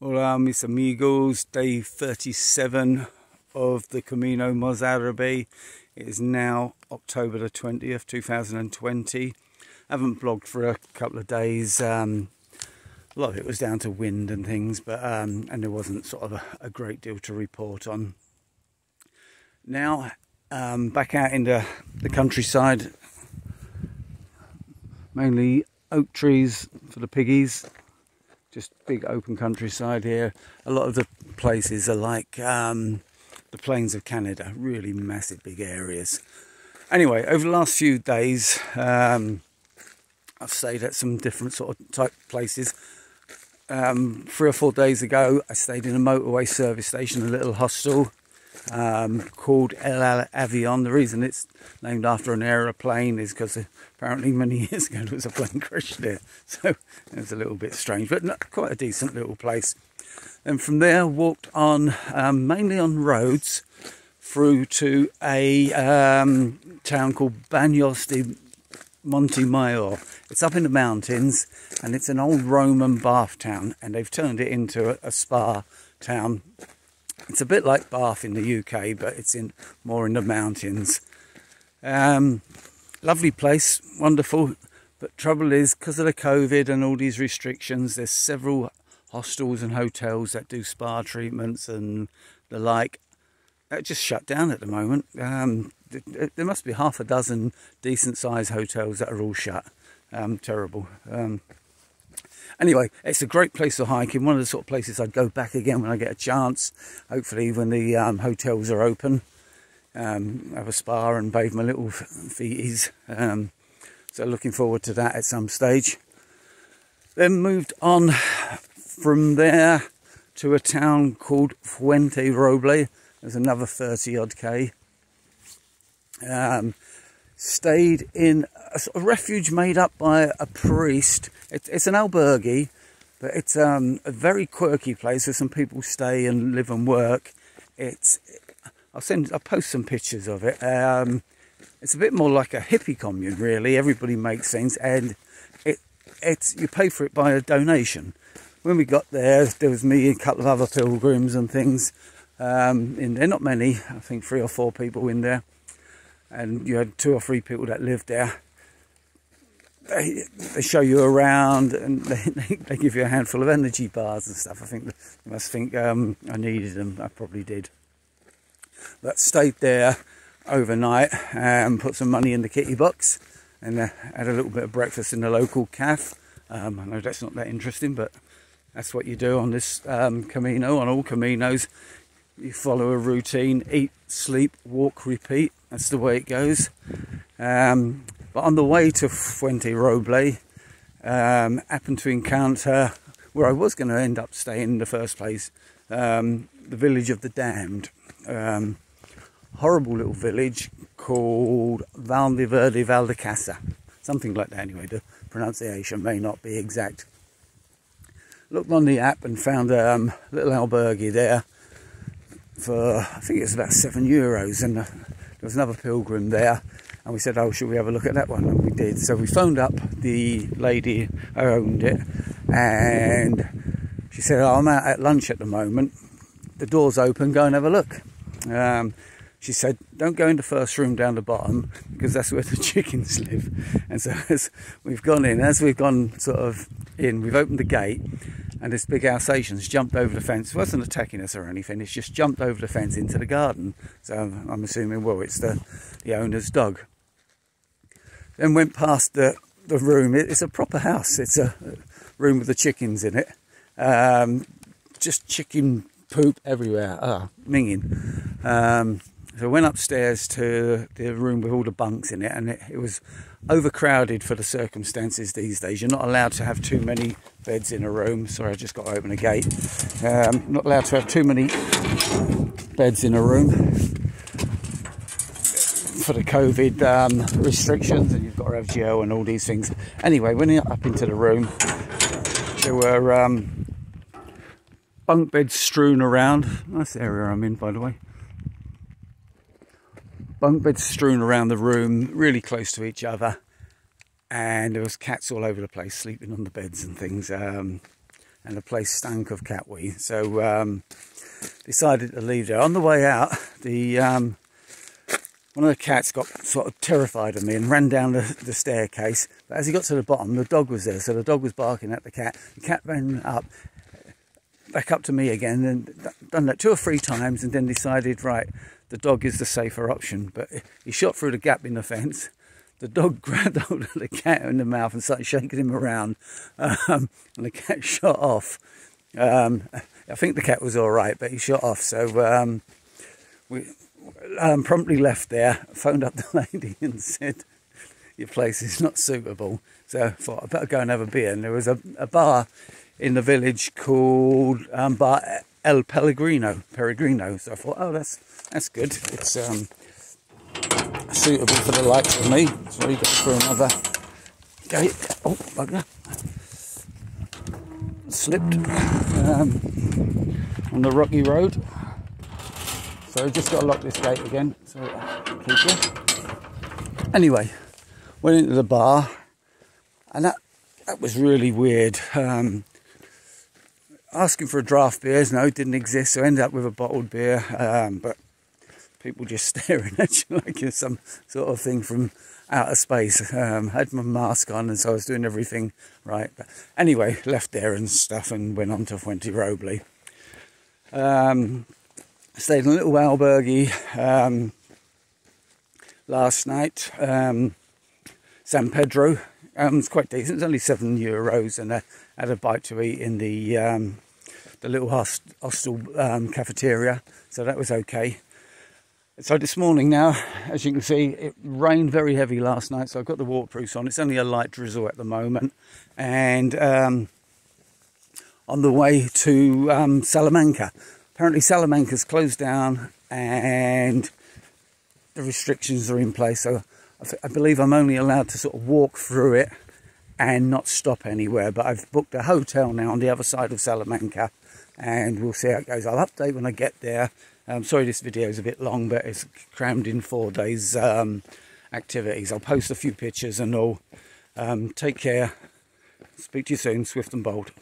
Hola mis amigos, day 37 of the Camino Mozarabe. It is now October the 20th, 2020. I haven't blogged for a couple of days. Um, a lot of it was down to wind and things, but um, and there wasn't sort of a, a, great deal to report on. Now, um, back out into the countryside, mainly oak trees for the piggies just big open countryside here. A lot of the places are like um, the plains of Canada, really massive big areas. Anyway, over the last few days, um, I've stayed at some different sort of type places. Um, three or four days ago, I stayed in a motorway service station, a little hostel um, called El Avion. The reason it's named after an aeroplane is because apparently many years ago there was a plane crash there. So it's a little bit strange, but not, quite a decent little place. And from there, walked on um, mainly on roads through to a um, town called Baños de Montemayor. It's up in the mountains and it's an old Roman bath town and they've turned it into a, a spa town it's a bit like Bath in the UK, but it's in more in the mountains. Um, lovely place, wonderful. But trouble is, because of the COVID and all these restrictions, there's several hostels and hotels that do spa treatments and the like. That just shut down at the moment. Um, there must be half a dozen decent sized hotels that are all shut. Um, terrible. Um, Anyway, it's a great place to hike in. One of the sort of places I'd go back again when I get a chance. Hopefully, when the um, hotels are open, um, have a spa and bathe my little feeties. Um, so, looking forward to that at some stage. Then moved on from there to a town called Fuenterroble. There's another 30 odd K. Um, stayed in a sort of refuge made up by a priest. It, it's an albergue, but it's um, a very quirky place where some people stay and live and work. It's I'll send I'll post some pictures of it. Um, it's a bit more like a hippie commune, really. Everybody makes things, and it it's you pay for it by a donation. When we got there, there was me, and a couple of other pilgrims and things. Um, in there, not many. I think three or four people in there and you had two or three people that lived there. They, they show you around and they, they give you a handful of energy bars and stuff. I think they must think um, I needed them. I probably did. But stayed there overnight and put some money in the kitty box and uh, had a little bit of breakfast in the local cafe. Um, I know that's not that interesting, but that's what you do on this um, Camino, on all Caminos. You follow a routine, eat, sleep, walk, repeat. That's the way it goes. Um, but on the way to Fuenterroble, um, happened to encounter where I was going to end up staying in the first place, um, the village of the damned. Um, horrible little village called Valdeverde Valdecasa. Something like that anyway, the pronunciation may not be exact. Looked on the app and found a um, little albergue there for, I think it's about seven euros and there was another pilgrim there and we said, oh, should we have a look at that one? And we did. So we phoned up the lady who owned it and she said, oh, I'm out at lunch at the moment. The door's open, go and have a look. Um, she said, don't go in the first room down the bottom because that's where the chickens live. And so as we've gone in, as we've gone sort of in, we've opened the gate and this big Alsatian's jumped over the fence. It wasn't attacking us or anything, it's just jumped over the fence into the garden. So I'm assuming, well, it's the, the owner's dog. Then went past the, the room. It's a proper house. It's a room with the chickens in it. Um, just chicken poop everywhere. Ah, minging. Um, so I went upstairs to the room with all the bunks in it, and it, it, was overcrowded for the circumstances these days. You're not allowed to have too many beds in a room. Sorry, I just got to open a gate. Um, not allowed to have too many beds in a room for the COVID um, restrictions, and you've got to have geo and all these things. Anyway, when up into the room, there were um, bunk beds strewn around. Nice area I'm in, by the way bunk beds strewn around the room, really close to each other, and there was cats all over the place sleeping on the beds and things. Um, and the place stank of cat wee. So um, decided to leave there. On the way out, the um, one of the cats got sort of terrified of me and ran down the, the, staircase. But as he got to the bottom, the dog was there, so the dog was barking at the cat. The cat ran up, back up to me again, and done that two or three times, and then decided, right, the dog is the safer option. But he shot through the gap in the fence. The dog grabbed hold of the cat in the mouth and started shaking him around, um, and the cat shot off. Um, I think the cat was all right, but he shot off. So um, we um, promptly left there, phoned up the lady and said, your place is not suitable. So I thought I'd better go and have a beer. And there was a, a bar in the village called um, Bar El Pellegrino, Peregrino. So I thought, oh, that's that's good. It's um, suitable for the likes of me. So we go for another gate. Oh, bugger. Slipped um, on the rocky road. So just got to lock this gate again. So. Anyway, went into the bar, and that that was really weird. Um, asking for a draft beers, no, didn't exist. So I ended up with a bottled beer. Um, but people just staring at you like you're some sort of thing from outer space. Um, had my mask on, and so I was doing everything right. But anyway, left there and stuff, and went on to Fuenterroble. Um, stayed in a little albergue um, last night. Um, San Pedro. Um, it's quite decent. It's only seven euros, and I had a bite to eat in the um, the little host, hostel um, cafeteria, so that was okay. So this morning now, as you can see, it rained very heavy last night, so I've got the waterproofs on. It's only a light drizzle at the moment, and um, on the way to um, Salamanca. Apparently, Salamanca's closed down, and the restrictions are in place. So I believe I'm only allowed to sort of walk through it and not stop anywhere. But I've booked a hotel now on the other side of Salamanca, and we'll see how it goes. I'll update when I get there. I'm sorry this video is a bit long, but it's crammed in four days um, activities. I'll post a few pictures and all. Um, take care. Speak to you soon, swift and bold.